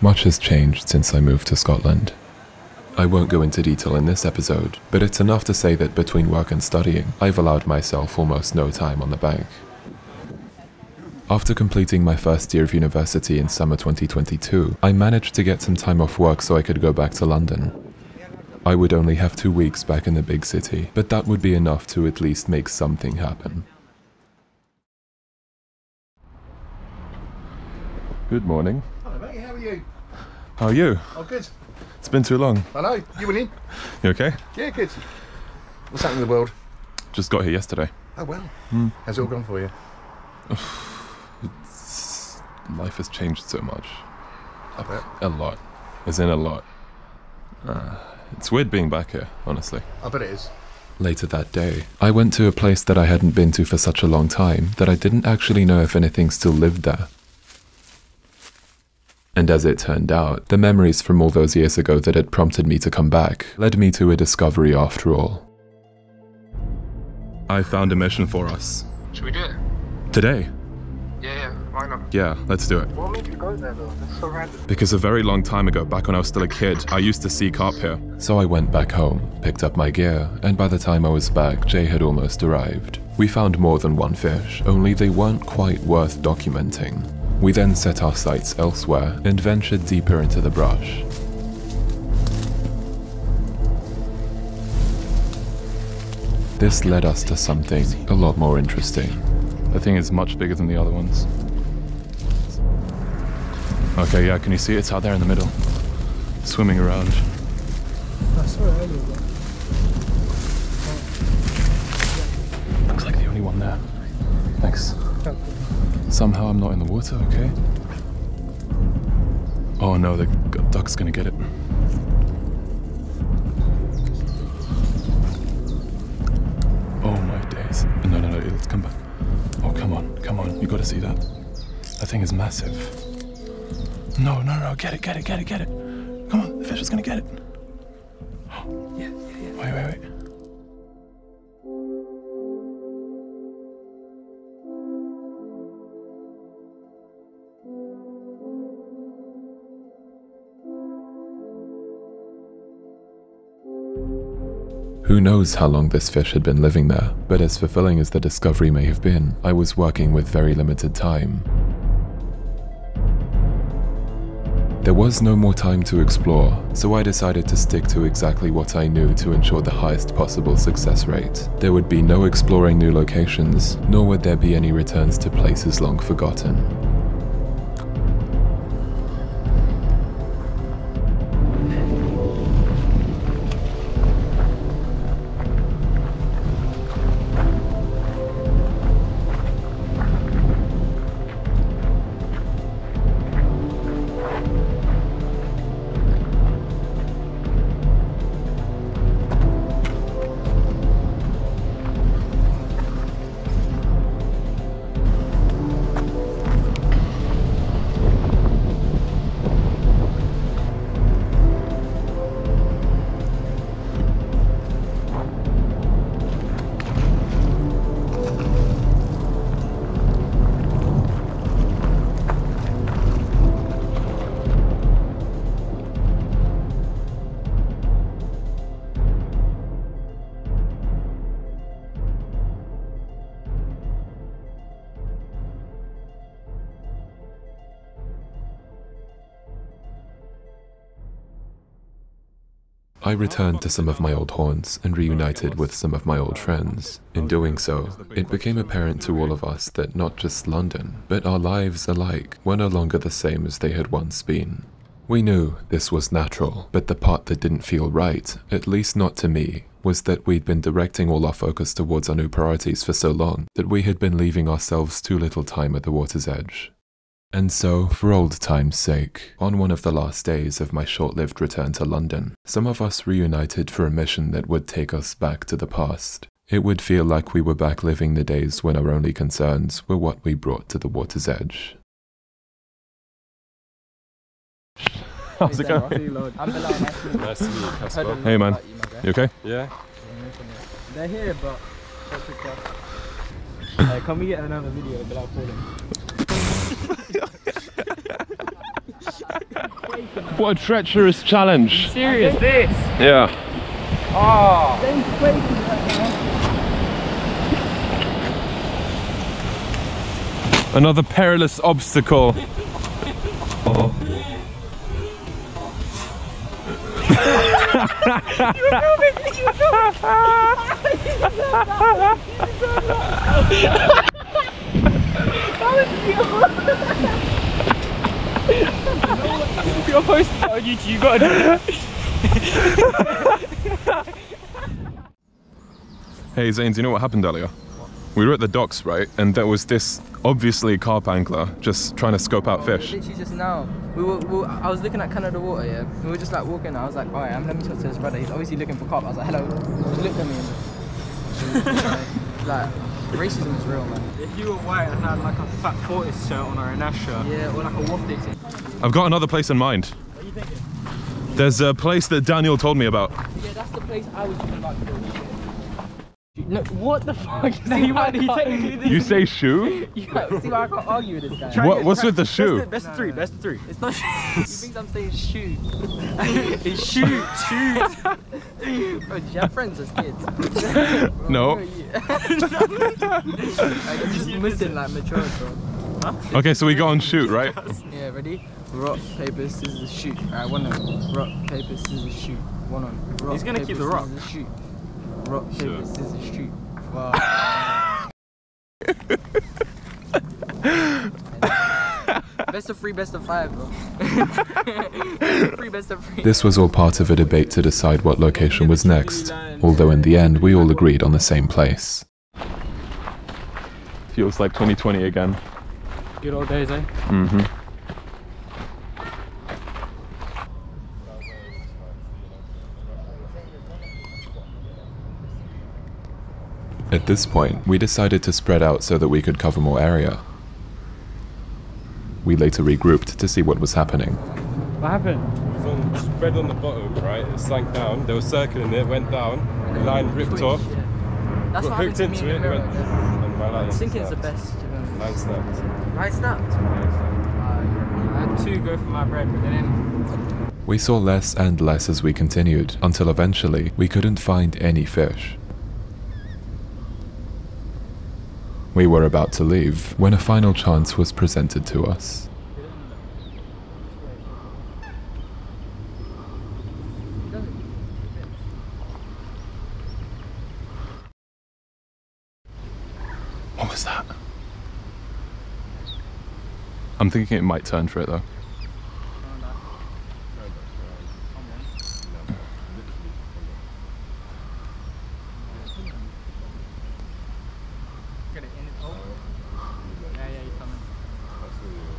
Much has changed since I moved to Scotland. I won't go into detail in this episode, but it's enough to say that between work and studying, I've allowed myself almost no time on the bank. After completing my first year of university in summer 2022, I managed to get some time off work so I could go back to London. I would only have two weeks back in the big city, but that would be enough to at least make something happen. Good morning. Hello, mate. How are you? How are you? Oh, good. It's been too long. I know. You winning? You okay? Yeah, good. What's happening in the world? Just got here yesterday. Oh, well. How's it all gone for you? Life has changed so much. I bet. A lot. As in a lot. Uh, it's weird being back here, honestly. I bet it is. Later that day, I went to a place that I hadn't been to for such a long time that I didn't actually know if anything still lived there. And as it turned out, the memories from all those years ago that had prompted me to come back led me to a discovery after all. I found a mission for us. Should we do it? Today. Yeah, yeah, why not? Yeah, let's do it. What made you go there though? That's so random. Because a very long time ago, back when I was still a kid, I used to seek up here. So I went back home, picked up my gear, and by the time I was back, Jay had almost arrived. We found more than one fish, only they weren't quite worth documenting. We then set our sights elsewhere and ventured deeper into the brush. This led us to something a lot more interesting. The thing is much bigger than the other ones. Okay, yeah, can you see it? It's out there in the middle. Swimming around. I saw it earlier. Looks like the only one there. Thanks. Oh, Somehow I'm not in the water, okay? Oh no, the duck's gonna get it. Oh my days. No, no, no, let's come back. Oh, come on, come on. You gotta see that. That thing is massive. No, no, no, get it, get it, get it, get it. Come on, the fish is gonna get it. Yeah, yeah, yeah. Wait, wait, wait. Who knows how long this fish had been living there, but as fulfilling as the discovery may have been, I was working with very limited time. There was no more time to explore, so I decided to stick to exactly what I knew to ensure the highest possible success rate. There would be no exploring new locations, nor would there be any returns to places long forgotten. I returned to some of my old haunts and reunited with some of my old friends. In doing so, it became apparent to all of us that not just London, but our lives alike were no longer the same as they had once been. We knew this was natural, but the part that didn't feel right, at least not to me, was that we'd been directing all our focus towards our new priorities for so long that we had been leaving ourselves too little time at the water's edge. And so, for old time's sake, on one of the last days of my short lived return to London, some of us reunited for a mission that would take us back to the past. It would feel like we were back living the days when our only concerns were what we brought to the water's edge. How's it going? I'm below. Nice to meet you. Nice to meet you, Casper. Hey man, you, you okay? Yeah. They're here, but so uh, Can we get another video without falling? What a treacherous challenge. Serious, this? Yeah. Oh. Another perilous obstacle. You're posting on YouTube, you gotta do that. Hey Zanes, you know what happened earlier? We were at the docks, right? And there was this obviously carp angler just trying to scope out fish. Literally just now. We were, we were, I was looking at Canada water, yeah. We were just like walking. I was like, oh, alright, I'm let me talk to this brother. He's obviously looking for carp. I was like, hello. He looked at me and like, racism is real, man. If you were white and had like a fat Fortis shirt on or a Nash shirt, Yeah, or like a waft thing. I've got another place in mind. what are you thinking? There's a place that Daniel told me about. Yeah, that's the place I was thinking about. No, what the fuck? No, he might- he technically. You say shoe? You see why I can't argue with this guy. What, what's with the shoe? Best of three, best of three. It's not. he thinks I'm saying shoot. It's shoot, shoot. Bro, did you have friends as kids? No. Bro, you- like, just Muslim, like mature, bro. Okay, so we go on shoot, right? Yeah, ready? Rock, paper, scissors, shoot. Alright, one on. Rock, paper, scissors, shoot. One on. Rock, He's gonna paper, keep the rock. Scissors, shoot. Rock, paper, scissors, shoot. Fuck. best of three, best of five, bro. best of three, best of three. This was all part of a debate to decide what location was next, although in the end we all agreed on the same place. Feels like 2020 again. Good old days, eh? Mm-hmm. At this point, we decided to spread out so that we could cover more area. We later regrouped to see what was happening. What happened? It was on, spread on the bottom, right? It sank down. They were circling it, went down. The line ripped Twitch, off. yeah. That's Got what hooked into me in it. the It mirror. went, and my line Sinking's the snapped. best, to be honest. Line snapped. Line snapped. I had two go for my bread, but then We saw less and less as we continued, until eventually we couldn't find any fish. We were about to leave when a final chance was presented to us. What was that? I'm thinking it might turn for it though. Get it in its hole. Yeah, yeah, he's coming. That's literally.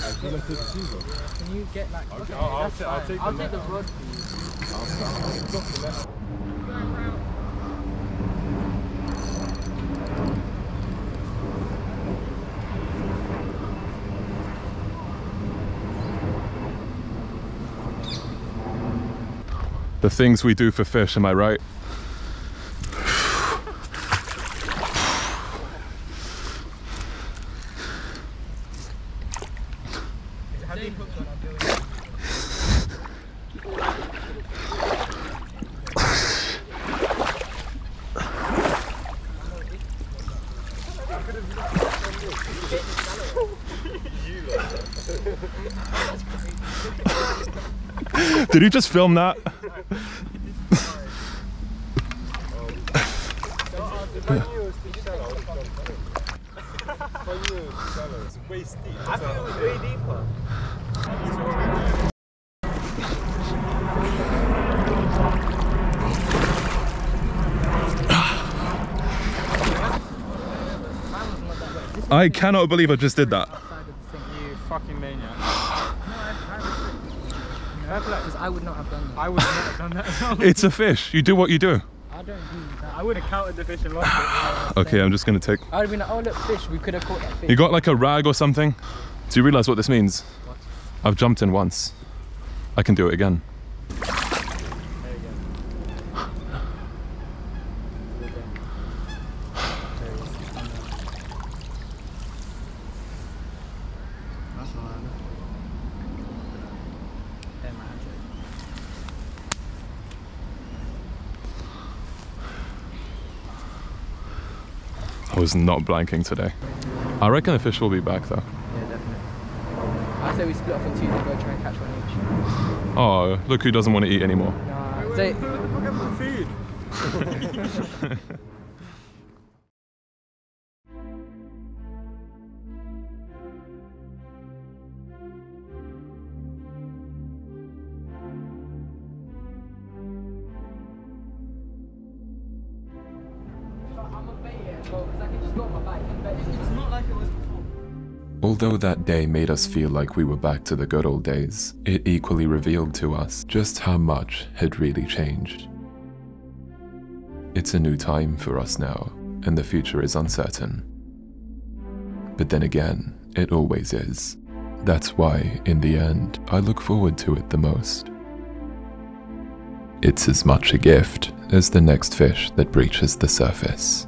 Can you get like? Okay, I'll- take the rod for you. The things we do for fish, am I right? Did you just film that? It's way steep. I thought it was way deeper. I cannot believe I just did that. You fucking maniac. Because I would not have done that. I would not have done that. It's a fish. You do what you do. I don't do that. I would have counted the fish and lost it. Okay, I'm just gonna take. I would have been like, oh look, fish. We could have caught that fish. You got like a rag or something? Do you realize what this means? What? I've jumped in once. I can do it again. I was not blanking today. I reckon the fish will be back though. Yeah, definitely. I say we split up in two and go try and catch one each. Oh, look who doesn't want to eat anymore. Nah, say, Although that day made us feel like we were back to the good old days, it equally revealed to us just how much had really changed. It's a new time for us now, and the future is uncertain. But then again, it always is. That's why, in the end, I look forward to it the most. It's as much a gift as the next fish that breaches the surface.